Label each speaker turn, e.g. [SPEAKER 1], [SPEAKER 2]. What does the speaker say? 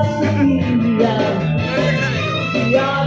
[SPEAKER 1] Sofia. Yeah.